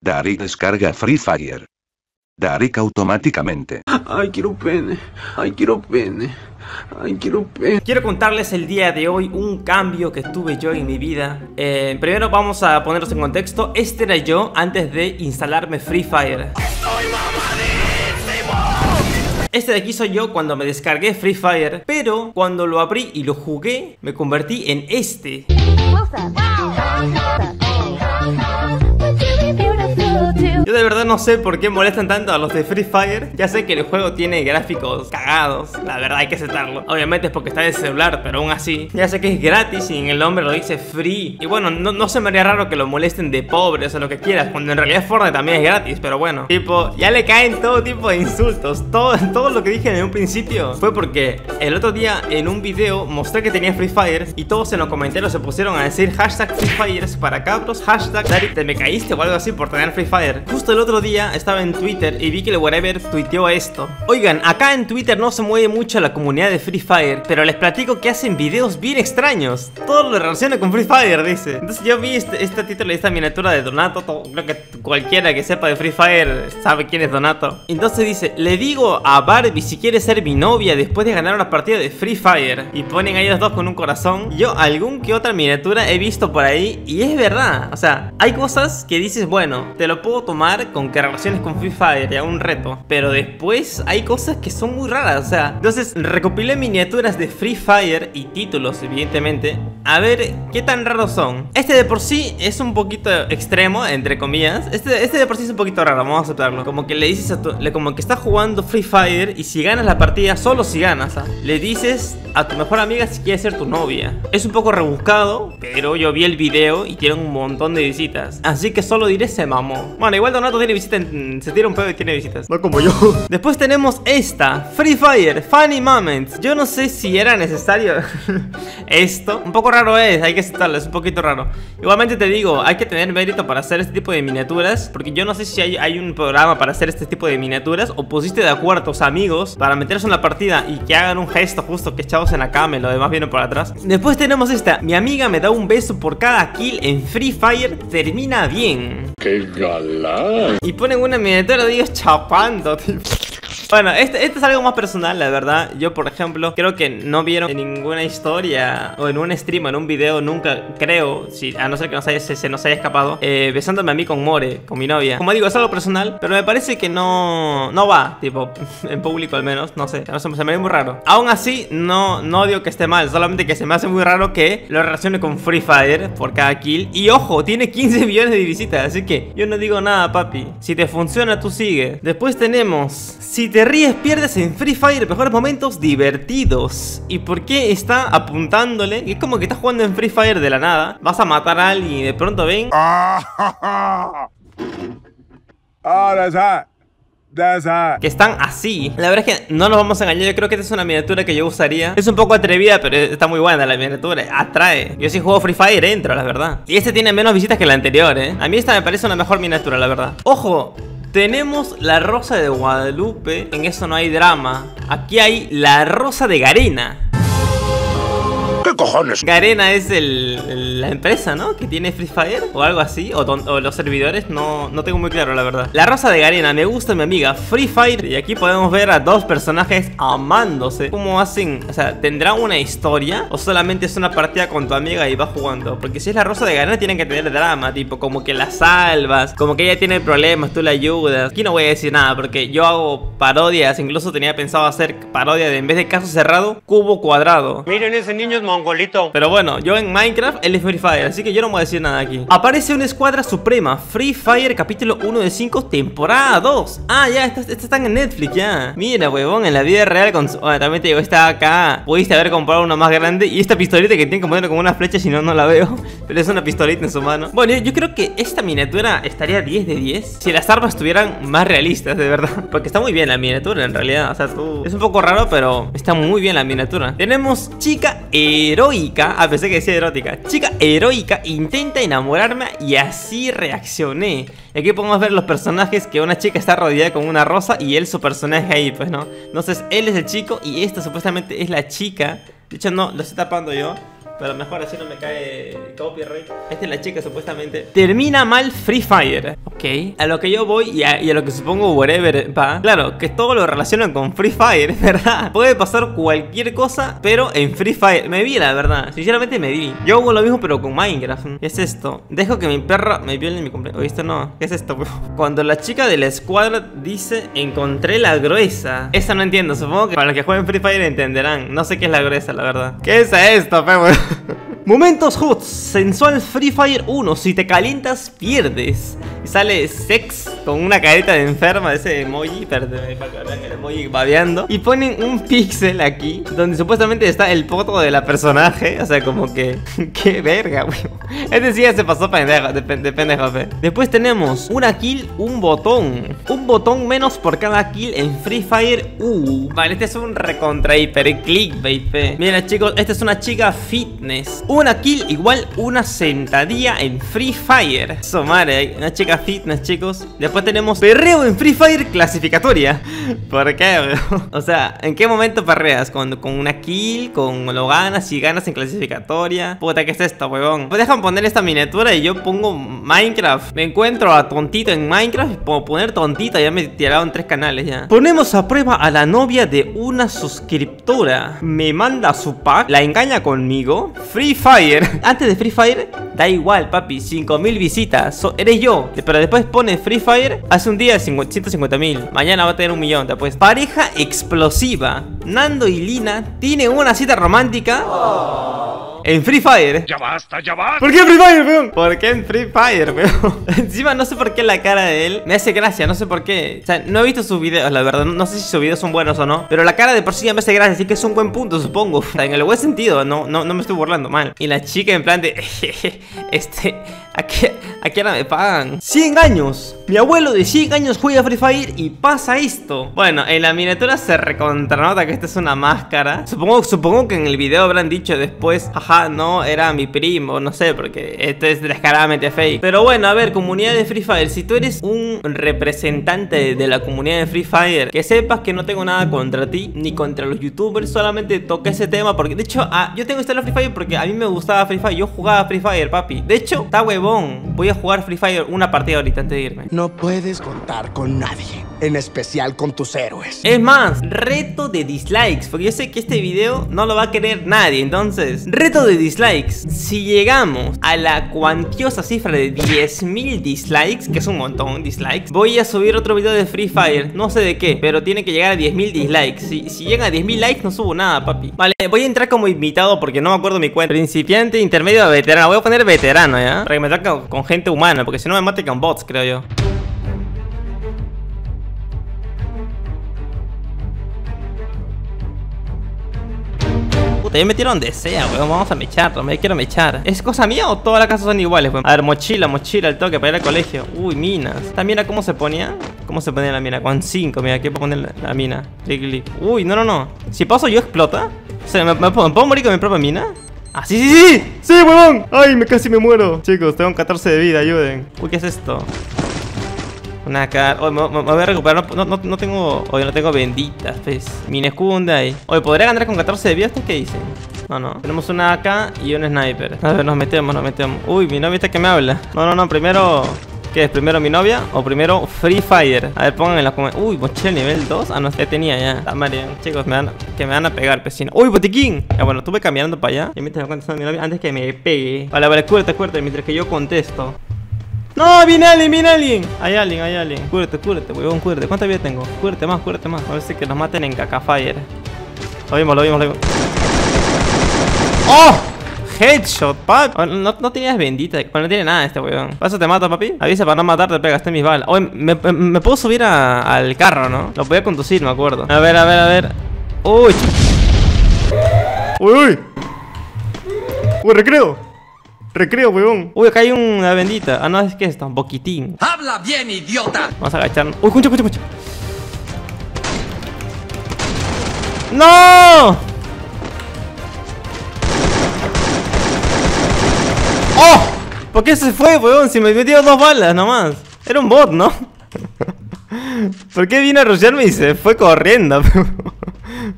Darik descarga Free Fire. Darik automáticamente. Ay, quiero pene. Ay, quiero pene. Ay, quiero pene. Quiero contarles el día de hoy un cambio que tuve yo en mi vida. Eh, primero vamos a ponerlos en contexto. Este era yo antes de instalarme Free Fire. Este de aquí soy yo cuando me descargué Free Fire, pero cuando lo abrí y lo jugué, me convertí en este. De verdad no sé por qué molestan tanto a los de Free Fire. Ya sé que el juego tiene gráficos cagados, la verdad hay que aceptarlo. Obviamente es porque está en celular, pero aún así. Ya sé que es gratis y en el nombre lo dice free. Y bueno, no, se me haría raro que lo molesten de pobres o lo que quieras, cuando en realidad Fortnite también es gratis, pero bueno. Tipo, ya le caen todo tipo de insultos. Todo, todo lo que dije en un principio fue porque el otro día en un video mostré que tenía Free Fire y todos en los comentarios se pusieron a decir hashtag Free Fire para cabros, hashtag Dari, te me caíste o algo así por tener Free Fire. Justo el otro día estaba en Twitter y vi que el Whatever tuiteó esto. Oigan, acá en Twitter no se mueve mucho la comunidad de Free Fire, pero les platico que hacen videos bien extraños. Todo lo relaciona con Free Fire, dice. Entonces yo vi este, este título y esta miniatura de Donato. creo que cualquiera que sepa de Free Fire sabe quién es Donato. Entonces dice, le digo a Barbie si quiere ser mi novia después de ganar una partida de Free Fire. Y ponen a ellos dos con un corazón. Yo algún que otra miniatura he visto por ahí y es verdad. O sea, hay cosas que dices, bueno, te lo puedo tomar con que relaciones con Free Fire ya un reto. Pero después hay cosas que son muy raras. O sea, entonces recopilé miniaturas de Free Fire y títulos, evidentemente. A ver qué tan raros son. Este de por sí es un poquito extremo, entre comillas. Este, este de por sí es un poquito raro, vamos a aceptarlo. Como que le dices a tu. Como que estás jugando Free Fire y si ganas la partida, solo si ganas, ¿ah? le dices a tu mejor amiga si quiere ser tu novia. Es un poco rebuscado, pero yo vi el video y tiene un montón de visitas. Así que solo diré se mamó. Bueno, igual Donato tiene visitas, se tira un pedo y tiene visitas. No como yo. Después tenemos esta, Free Fire, Funny Moments. Yo no sé si era necesario esto. Un poco raro es, hay que aceptarlo, es un poquito raro. Igualmente te digo, hay que tener mérito para hacer este tipo de miniaturas. Porque yo no sé si hay, hay un programa para hacer este tipo de miniaturas. O pusiste de acuerdo a tus amigos para meterse en la partida y que hagan un gesto justo que chavos en la cama y lo demás viene por atrás. Después tenemos esta, mi amiga me da un beso por cada kill en Free Fire, termina bien. ¡Qué galán! Y ponen una miniatura de ellos chapando. Bueno, este, este, es algo más personal, la verdad. Yo, por ejemplo, creo que no vieron en ninguna historia o en un stream o en un video, nunca creo, si, a no ser que nos haya, se, nos haya escapado, eh, besándome a mí con More, con mi novia. Como digo, es algo personal, pero me parece que no, no va, tipo, en público al menos, no sé, se me ve muy raro. Aún así, no, no digo que esté mal, solamente que se me hace muy raro que lo relacione con Free Fire por cada kill. Y ojo, tiene 15 millones de visitas, así que yo no digo nada, papi. Si te funciona, tú sigue. Después tenemos, si te te ríes, pierdes en Free Fire mejores momentos divertidos. ¿Y por qué está apuntándole? Es como que estás jugando en Free Fire de la nada. Vas a matar a alguien y de pronto ven. Ah, Que están así La verdad es que no nos vamos a engañar Yo creo que esta es una miniatura que yo usaría Es un poco atrevida pero está muy buena la miniatura Atrae Yo si juego Free Fire entro la verdad Y este tiene menos visitas que la anterior eh A mí esta me parece una mejor miniatura la verdad Ojo tenemos la rosa de Guadalupe, en eso no hay drama. Aquí hay la rosa de Garena. ¿Qué cojones? Garena es la empresa, ¿no? Que tiene Free Fire o algo así. O, los servidores, no, no tengo muy claro, la verdad. La rosa de Garena, me gusta mi amiga Free Fire. Y aquí podemos ver a dos personajes amándose. ¿Cómo hacen? O sea, ¿tendrán una historia? ¿O solamente es una partida con tu amiga y va jugando? Porque si es la rosa de Garena, tienen que tener drama. Tipo, como que la salvas. Como que ella tiene problemas, tú la ayudas. Aquí no voy a decir nada porque yo hago parodias. Incluso tenía pensado hacer parodia de en vez de caso cerrado, cubo cuadrado. Miren, ese niño es mongolito. Pero bueno, yo en Minecraft, él es Free Fire, así que yo no voy a decir nada aquí. Aparece una escuadra suprema, Free Fire capítulo 1 de 5, temporada 2. Ah, ya, estas están en Netflix, ya. Mira, huevón, en la vida real, con también te digo, está acá. Pudiste haber comprado uno más grande. Y esta pistolita que tiene que poner como una flecha, si no, no la veo. Pero es una pistolita en su mano. Bueno, yo, creo que esta miniatura estaría 10 de 10 si las armas estuvieran más realistas, de verdad. Porque está muy bien la miniatura, en realidad. O sea, tú... Es un poco raro, pero está muy bien la miniatura. Tenemos chica heroica, a pesar que decía erótica, chica heroica intenta enamorarme y así reaccioné. Y aquí podemos ver los personajes que una chica está rodeada con una rosa y él su personaje ahí, pues no. Entonces él es el chico y esta supuestamente es la chica. De hecho no, lo estoy tapando yo. Pero mejor así no me cae copyright. Esta es la chica supuestamente. Termina mal Free Fire. Ok. A lo que yo voy y a, lo que supongo whatever va. Claro, que todo lo relacionan con Free Fire, ¿verdad? Puede pasar cualquier cosa, pero en Free Fire. Me vi, la verdad. Sinceramente me vi. Yo hago lo mismo, pero con Minecraft. ¿Qué es esto? Dejo que mi perra me viole mi cumpleaños. ¿Oíste? No. ¿Qué es esto, bro? Cuando la chica de la escuadra dice encontré la gruesa. Esa no entiendo. Supongo que para los que jueguen Free Fire entenderán. No sé qué es la gruesa, la verdad. ¿Qué es esto, pe, weón? Momentos hot, sensual Free Fire 1, si te calientas pierdes. Y sale sex con una carita de enferma, ese emoji, perdón, para que vean el emoji babeando. Y ponen un pixel aquí, donde supuestamente está el foto de la personaje. O sea, como que, qué verga, weón. Este sí se pasó pendejo, de, de pendejo. Después tenemos una kill, un botón. Un botón menos por cada kill en Free Fire. Uh, vale, este es un recontra hiper clickbait, fe. Miren chicos, esta es una chica fitness. Una kill igual una sentadilla en Free Fire. Eso, madre, una chica fitness, chicos. Después tenemos perreo en Free Fire clasificatoria. ¿Por qué, weón? O sea, ¿en qué momento perreas? ¿Con, con una kill? ¿Con lo ganas? ¿Y ganas en clasificatoria? Puta, ¿qué es esto, weón? Pues dejan poner esta miniatura y yo pongo Minecraft. Me encuentro a tontito en Minecraft puedo poner tontita. Ya me tiraron tres canales ya. Ponemos a prueba a la novia de una suscriptora. Me manda su pack, la engaña conmigo. Free Fire. Antes de Free Fire, da igual, papi. 5000 visitas. So- eres yo. Pero después pone Free Fire. Hace un día 150 mil. Mañana va a tener un millón. Apuesto. Pareja explosiva. Nando y Lina tienen una cita romántica. En Free Fire. Ya basta, ya basta. ¿Por qué en Free Fire, weón? ¿Por qué en Free Fire, weón? Encima no sé por qué la cara de él me hace gracia, no sé por qué. O sea, no he visto sus videos, la verdad. No sé si sus videos son buenos o no. Pero la cara de por sí ya me hace gracia, así que es un buen punto, supongo. O sea, en el buen sentido, no, no, no me estoy burlando mal. Y la chica en plan de. Este. ¿A qué, ¿A qué hora me pagan? 100 años. Mi abuelo de 100 años juega Free Fire y pasa esto. Bueno, en la miniatura se recontranota que esta es una máscara. Supongo, supongo que en el video habrán dicho después, no, era mi primo, no sé, porque esto es descaradamente fake. Pero bueno, a ver, comunidad de Free Fire, si tú eres un representante de la comunidad de Free Fire, que sepas que no tengo nada contra ti, ni contra los youtubers, solamente toqué ese tema porque, de hecho, ah, yo tengo instalado Free Fire porque a mí me gustaba Free Fire, yo jugaba Free Fire, papi. De hecho, está huevón, voy a jugar Free Fire una partida ahorita antes de irme. No puedes contar con nadie, en especial con tus héroes. Es más, reto de dislikes, porque yo sé que este video no lo va a querer nadie, entonces, reto de dislikes. Si llegamos a la cuantiosa cifra de 10.000 dislikes, que es un montón dislikes, voy a subir otro video de Free Fire, no sé de qué, pero tiene que llegar a 10.000 dislikes. Si, si llega a 10.000 likes no subo nada, papi. Vale, voy a entrar como invitado porque no me acuerdo mi cuenta. Principiante, intermedio, veterano. Voy a poner veterano, ¿ya? Para que me toque con gente humana, porque si no me mate con bots, creo yo. Puta, ya metieron donde sea, weón. Vamos a mechar, me quiero mechar. ¿Es cosa mía o todas las casas son iguales, weón? A ver, mochila, mochila, el toque para ir al colegio. Uy, minas. ¿Esta mina cómo se ponía? ¿Cómo se ponía la mina? Con 5, mira, aquí puedo poner la, mina. Clic, clic. Uy, no, no, no. Si paso yo explota. O sea, ¿me, me puedo, ¿me morir con mi propia mina? Ah, sí, sí, sí. Sí, weón. Ay, me casi me muero. Chicos, tengo 14 de vida, ayuden. Uy, ¿qué es esto? Una cara. Oye, me, voy a recuperar. No, no, no tengo. Oye, no tengo benditas, pues. Min escudo ¿dónde hay. Oye, ¿podría ganar con 14 de vida? ¿Esto qué dicen? No, no. Tenemos una AK y un sniper. A ver, nos metemos, nos metemos. Uy, mi novia está que me habla. No, no, no. Primero. ¿Qué es? ¿Primero mi novia o primero Free Fire? A ver, pongan en las comentarios. Uy, mochila nivel 2. Ah, no, ya tenía ya. Está mal, Chicos, me van, que me van a pegar, pesino. Uy, botiquín. Ya, bueno, estuve caminando para allá. Y mientras me contestando mi novia antes que me pegue. Vale, vale, cuérdate, cuérdate. Mientras que yo contesto. No, viene alguien, viene alguien. Hay alguien, hay alguien. Cúrate, cúrate, huevón, cúrate. ¿Cuánta vida tengo? Cúrate más, cúrate más. A ver si que nos maten en Cacafire. Lo vimos, lo vimos, lo vimos. ¡Oh! Headshot, papi. No, no tenías bendita. Bueno, no tiene nada este weón. ¿Paso te mato, papi? Avisa para no matarte, pegaste mis balas. Oye, me, puedo subir a- al carro, ¿no? Lo voy a conducir, me acuerdo. A ver, a ver, a ver. Uy. Uy, uy. Uy, recreo. Recreo, weón. Uy, acá hay una bendita. Ah, no, es que esta, un poquitín. ¡Habla bien, idiota! Vamos a agacharnos. Uy, escucha, escucha, escucha. ¡No! ¡Oh! ¿Por qué se fue, weón? Si me metió dos balas nomás. Era un bot, ¿no? ¿Por qué vino a rushearme y se fue corriendo?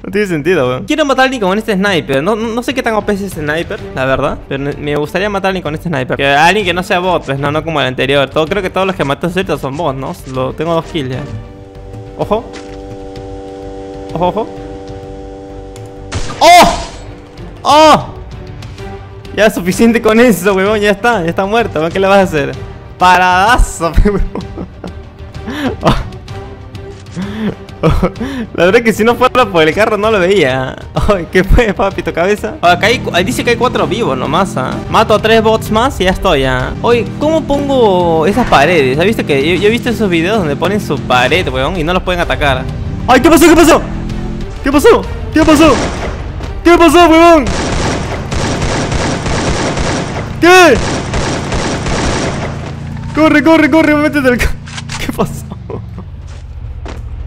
No tiene sentido, weón. Quiero matar a alguien con este sniper. No, no, sé qué tan OP es este sniper, la verdad. Pero me- gustaría matar a alguien con este sniper. Que alguien que no sea bot, pues no, no como el anterior. Todo, creo que todos los que maté ahorita son bots, ¿no? Lo, tengo dos kills ya. Ojo. Ojo, ojo. ¡Oh! ¡Oh! Ya es suficiente con eso, weón. Ya está, ya está muerto. ¿Qué le vas a hacer? Paradazo, weón. Oh. La verdad es que si no fuera por el carro no lo veía. Ay, ¿Qué fue, papito cabeza? Ah, Acá hay, dice que hay cuatro vivos nomás. ah. Mato a tres bots más y ya estoy. ya Oye, ¿cómo pongo esas paredes? ¿Has visto que yo, he visto esos videos donde ponen su pared, weón, y no los pueden atacar? ¡Ay, qué pasó, qué pasó! ¿Qué pasó? ¿Qué pasó? ¿Qué pasó, weón? ¿Qué? Corre, corre, corre, métete al ¿Qué pasó?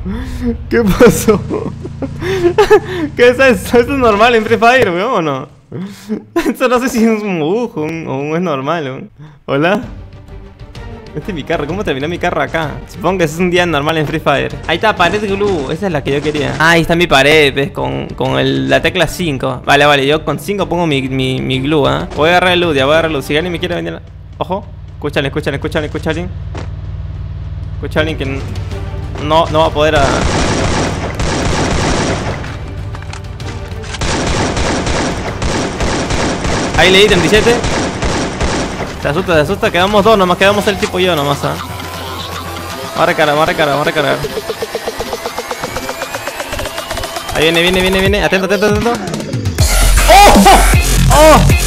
¿Qué pasó? ¿Qué es eso? ¿Esto es normal en Free Fire, weón, o no? Esto no sé si es un bug o un, es normal. ¿Hola? Este es mi carro, ¿cómo terminó mi carro acá? Supongo que es un día normal en Free Fire Ahí está, pared glue, esa es la que yo quería Ah, ahí está mi pared, con, con la tecla 5 Vale, vale, yo con 5 pongo mi, mi, mi glue, ¿ah? Voy a agarrar el loot, ya voy a agarrar el Si alguien me quiere vender... Ojo, escúchale, escúchale, escúchale, escúchale alguien que no, no va a poder a... Ahí leí 37 Se asusta, se asusta, quedamos dos nomás, quedamos el tipo y yo nomás, ¿ah? Vamos a recargar, vamos a recargar, vamos a recargar Ahí viene, viene, viene, viene, atento, atento, atento ¡Oh! ¡Oh!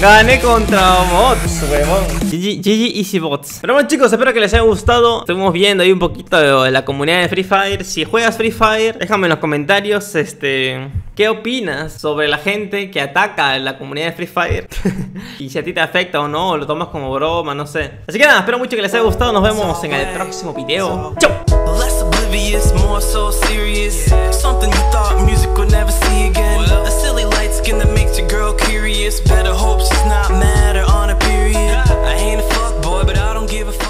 Gané contra bots, huevón. GG, GG Easy Bots. Pero bueno, chicos, espero que les haya gustado. Estuvimos viendo ahí un poquito de la comunidad de Free Fire. Si juegas Free Fire, déjame en los comentarios, este. ¿Qué opinas sobre la gente que ataca a la comunidad de Free Fire? y si a ti te afecta o no, o lo tomas como broma, no sé. Así que nada, espero mucho que les haya gustado. Nos vemos en el próximo video. ¡Chau! That makes your girl curious. Better hope she's not mad or on a period. I ain't a fuck boy, but I don't give a fuck.